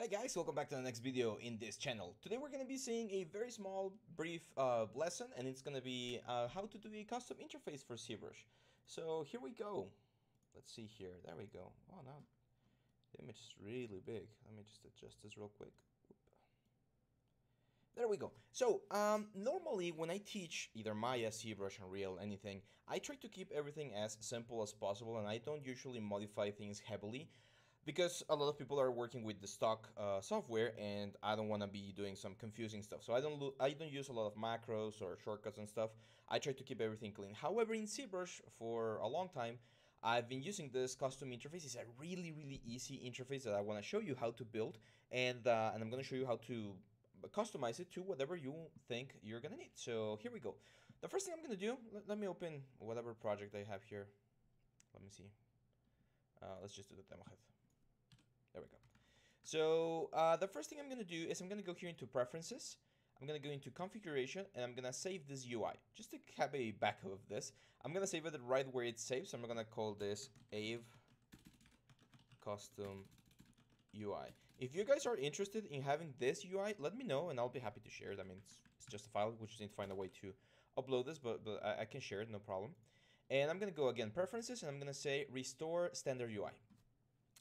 Hey guys, welcome back to the next video in this channel. Today we're going to be seeing a very small, brief uh, lesson and it's going to be uh, how to do a custom interface for ZBrush. So here we go. Let's see here. There we go. Oh, now the image is really big. Let me just adjust this real quick. There we go. So, um, normally when I teach either Maya, ZBrush, Unreal, anything, I try to keep everything as simple as possible and I don't usually modify things heavily because a lot of people are working with the stock uh, software and I don't want to be doing some confusing stuff. So I don't I don't use a lot of macros or shortcuts and stuff. I try to keep everything clean. However, in ZBrush for a long time, I've been using this custom interface. It's a really, really easy interface that I want to show you how to build and, uh, and I'm going to show you how to customize it to whatever you think you're going to need. So here we go. The first thing I'm going to do, let, let, me open whatever project I have here. Let me see. Uh, let's just do the demo head. There we go. So uh, the first thing I'm going to do is I'm going to go here into preferences. I'm going to go into configuration and I'm going to save this UI. Just to have a backup of this, I'm going to save it right where it's saved. So I'm going to call this Ave custom UI. If you guys are interested in having this UI, let me know and I'll be happy to share it. I mean, it's, it's just a file. We just need to find a way to upload this, but, but I, I can share it, no problem. And I'm going to go again, preferences, and I'm going to say restore standard UI.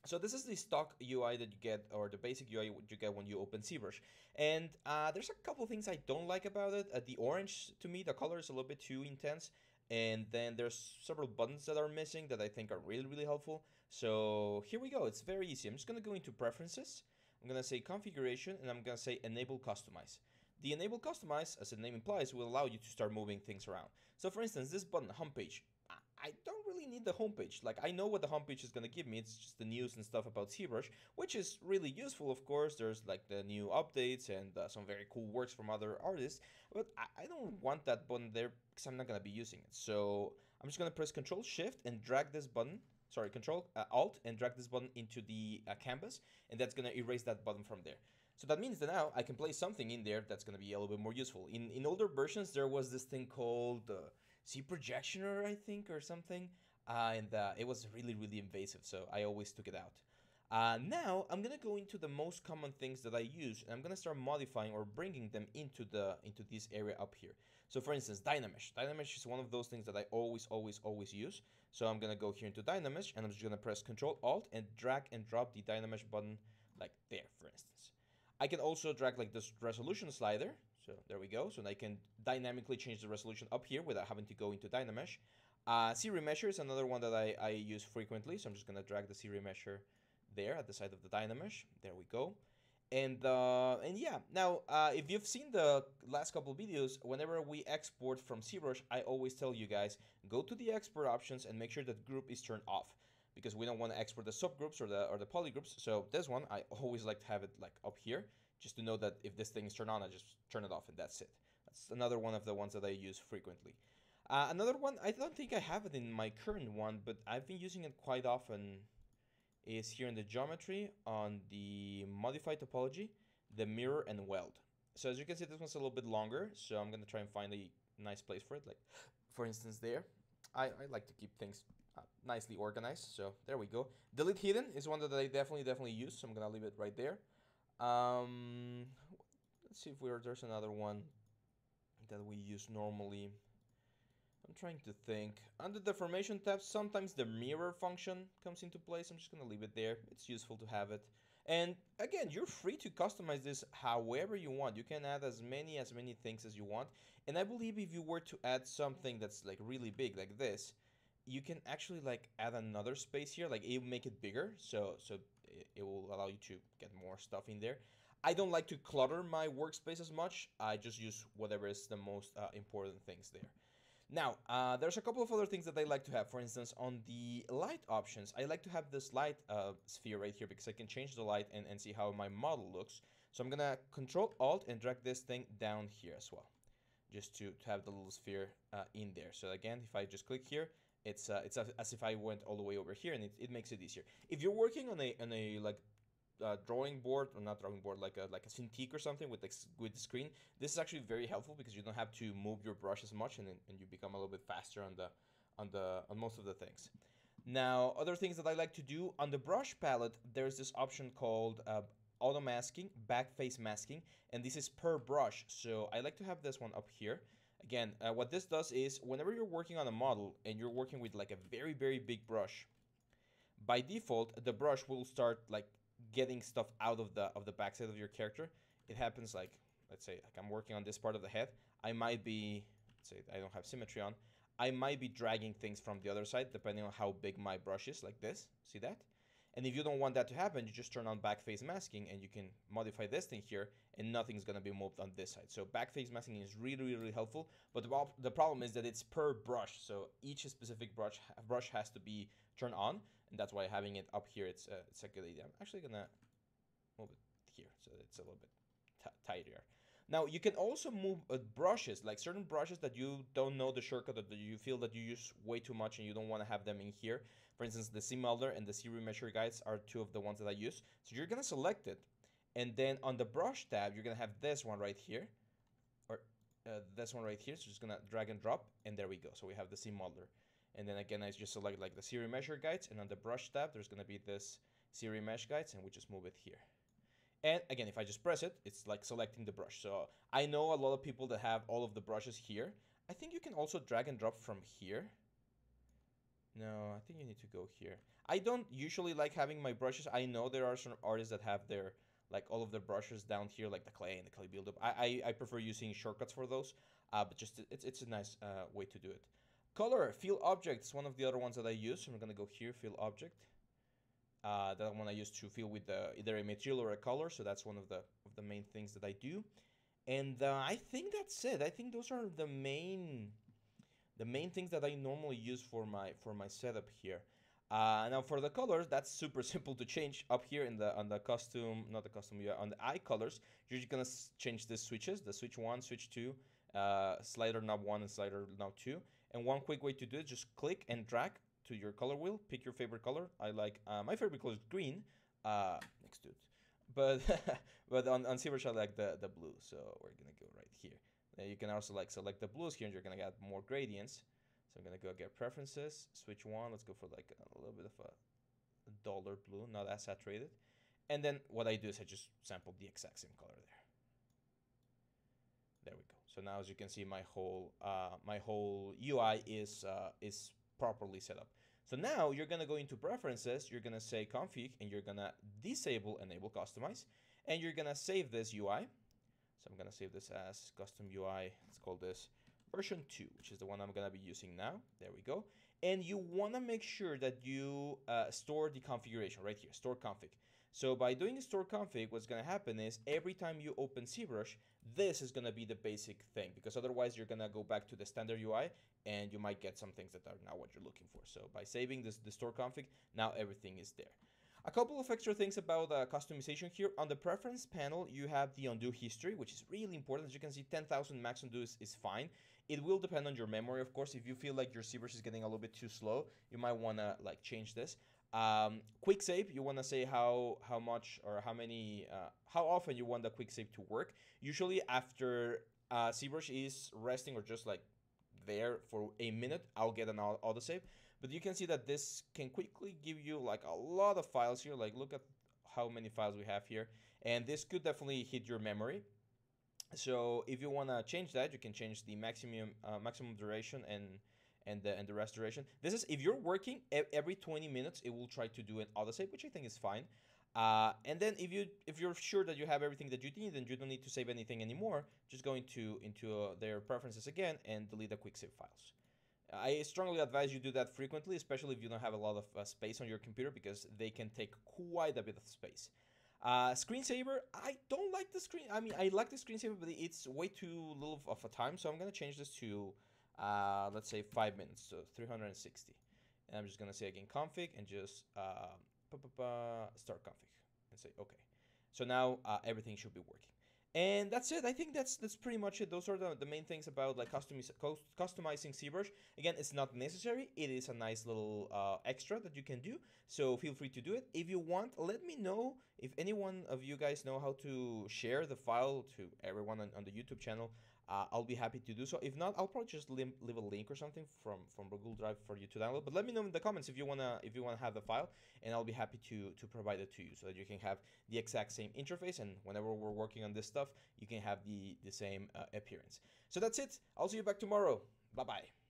So this is the stock UI that you get, or the basic UI you get when you open ZBrush. And uh, there's a couple things I don't like about it. Uh, the orange, to me, the color is a little bit too intense. And then there's several buttons that are missing that I think are really, really helpful. So here we go. It's very easy. I'm just going to go into Preferences. I'm going to say Configuration, and I'm going to say Enable Customize. The Enable Customize, as the name implies, will allow you to start moving things around. So for instance, this button, Homepage, I don't really need the homepage. Like, I know what the homepage is going to give me. It's just the news and stuff about ZBrush, which is really useful, of course. There's, like, the new updates and uh, some very cool works from other artists. But I, I don't want that button there because I'm not going to be using it. So I'm just going to press Control-Shift and drag this button sorry, Control uh, Alt and drag this button into the uh, canvas, and that's gonna erase that button from there. So that means that now I can place something in there that's gonna be a little bit more useful. In in older versions, there was this thing called uh, Z Projectioner, I think, or something, uh, and uh, it was really really invasive. So I always took it out. Uh, now I'm gonna go into the most common things that I use and I'm gonna start modifying or bringing them into the into this area up here. So for instance, Dynamesh. Dynamesh is one of those things that I always, always, always use. So I'm gonna go here into Dynamesh and I'm just gonna press Control Alt and drag and drop the Dynamesh button like there, for instance. I can also drag like this resolution slider. So there we go. So I can dynamically change the resolution up here without having to go into Dynamesh. Uh, Measure is another one that I, I use frequently. So I'm just gonna drag the ZRemesher there at the side of the Dynamesh. There we go. And uh, and yeah, now uh, if you've seen the last couple videos, whenever we export from ZBrush, I always tell you guys, go to the export options and make sure that group is turned off because we don't want to export the subgroups or the or the polygroups. So this one, I always like to have it like up here, just to know that if this thing is turned on, I just turn it off and that's it. That's another one of the ones that I use frequently. Uh, another one, I don't think I have it in my current one, but I've been using it quite often is here in the geometry on the modify topology, the mirror and weld. So as you can see, this one's a little bit longer, so I'm going to try and find a nice place for it. Like, for instance, there. I, I like to keep things uh, nicely organized, so there we go. Delete hidden is one that I definitely, definitely use, so I'm going to leave it right there. Um, let's see if we're, there's another one that we use normally. I'm trying to think. Under the formation tab, sometimes the mirror function comes into place. I'm just going to leave it there. It's useful to have it. And again, you're free to customize this however you want. You can add as many as many things as you want. And I believe if you were to add something that's like really big like this, you can actually like add another space here. Like it will make it bigger. So, so it will allow you to get more stuff in there. I don't like to clutter my workspace as much. I just use whatever is the most uh, important things there. Now, uh, there's a couple of other things that I like to have. For instance, on the light options, I like to have this light uh, sphere right here because I can change the light and, and see how my model looks. So I'm gonna Control Alt and drag this thing down here as well, just to, to have the little sphere uh, in there. So again, if I just click here, it's uh, it's as if I went all the way over here, and it, it makes it easier. If you're working on a on a like uh, drawing board or not drawing board like a like a Cintiq or something with the, with the screen this is actually very helpful because you don't have to move your brush as much and, and you become a little bit faster on the on the on most of the things now other things that I like to do on the brush palette there's this option called uh, auto masking, back face masking, and this is per brush. So I like to have this one up here. Again, uh, what this does is whenever you're working on a model and you're working with like a very, very big brush, by default, the brush will start like getting stuff out of the of the backside of your character. It happens like, let's say, like I'm working on this part of the head. I might be, let's say I don't have symmetry on. I might be dragging things from the other side depending on how big my brush is, like this. See that? And if you don't want that to happen, you just turn on back face masking and you can modify this thing here and nothing's gonna be moved on this side. So back face masking is really, really, really helpful. But the, the problem is that it's per brush. So each specific brush brush has to be turned on. And that's why having it up here, it's, uh, it's a good idea. I'm actually gonna move it here so it's a little bit tighter. Now you can also move uh, brushes, like certain brushes that you don't know the shortcut that you feel that you use way too much and you don't want to have them in here. For instance, the ZModeler and the ZRemesher guides are two of the ones that I use. So you're gonna select it, and then on the brush tab, you're gonna have this one right here, or uh, this one right here. So just gonna drag and drop, and there we go. So we have the ZModeler. And then again, I just select like the ZRemesher guides, and on the brush tab, there's gonna be this ZRemesher guides, and we just move it here. And again, if I just press it, it's like selecting the brush. So I know a lot of people that have all of the brushes here. I think you can also drag and drop from here. No, I think you need to go here. I don't usually like having my brushes. I know there are some artists that have their like all of their brushes down here, like the clay and the clay buildup. I I, I prefer using shortcuts for those, uh, but just it's it's a nice uh, way to do it. Color, fill object is one of the other ones that I use. I'm gonna go here, fill object. Uh, that one I use to fill with the, either a material or a color. So that's one of the of the main things that I do. And uh, I think that's it. I think those are the main the main things that I normally use for my for my setup here. Uh, now for the colors, that's super simple to change. Up here in the on the custom, not the custom, yeah, on the Icolors, you're just gonna change the switches, the switch one, switch two, uh, slider knob one and slider knob two. And one quick way to do it, just click and drag to your color wheel, pick your favorite color. I like uh, my favorite color is green. Uh, next to it, but but on on ZBrush I like the the blue. So we're gonna go right here. Then you can also like select the blues here and you're gonna get more gradients. So I'm gonna go get preferences, switch one. Let's go for like a little bit of a, duller blue, not as saturated. And then what I do is I just sample the exact same color there. There we go. So now as you can see, my whole uh, my whole UI is uh, is properly set up. So now you're gonna go into preferences, you're gonna say config, and you're gonna disable enable customize, and you're gonna save this UI. So I'm gonna save this as custom UI. Let's call this version 2, which is the one I'm gonna be using now. There we go. And you wanna make sure that you uh, store the configuration right here, store config. So by doing store config, what's gonna happen is every time you open ZBrush, this is gonna be the basic thing because otherwise you're gonna go back to the standard UI and you might get some things that are not what you're looking for. So by saving this the store config, now everything is there. A couple of extra things about uh, customization here. On the preference panel, you have the undo history, which is really important. As you can see, 10,000 max undo is, is fine. It will depend on your memory, of course. If you feel like your ZBrush is getting a little bit too slow, you might want to like change this. Um, quick save, you want to say how how much or how many, uh, how often you want the quick save to work. Usually after uh, ZBrush is resting or just like there for a minute, I'll get an auto save. But you can see that this can quickly give you like a lot of files here. Like look at how many files we have here. And this could definitely hit your memory. So if you want to change that, you can change the maximum uh, maximum duration and and the and the restoration. This is if you're working every 20 minutes, it will try to do an autosave, which I think is fine. Uh, and then if you if you're sure that you have everything that you need, then you don't need to save anything anymore. Just go into into uh, their preferences again and delete the quick save files. I strongly advise you do that frequently, especially if you don't have a lot of uh, space on your computer because they can take quite a bit of space. Uh, screensaver, I don't like the screen. I mean, I like the screensaver, but it's way too little of a time. So I'm gonna change this to, uh, let's say five minutes, so 360. And I'm just gonna say again config and just uh, start config and say okay. So now uh, everything should be working. And that's it. I think that's that's pretty much it. Those are the, the main things about like customiz customizing ZBrush. Again, it's not necessary. It is a nice little uh, extra that you can do. So feel free to do it. If you want, let me know if any one of you guys know how to share the file to everyone on, on the YouTube channel. Uh, I'll be happy to do so. If not, I'll probably just leave, leave a link or something from from Google Drive for you to download. But let me know in the comments if you wanna if you wanna have the file, and I'll be happy to to provide it to you so that you can have the exact same interface. And whenever we're working on this stuff, you can have the the same uh, appearance. So that's it. I'll see you back tomorrow. Bye bye.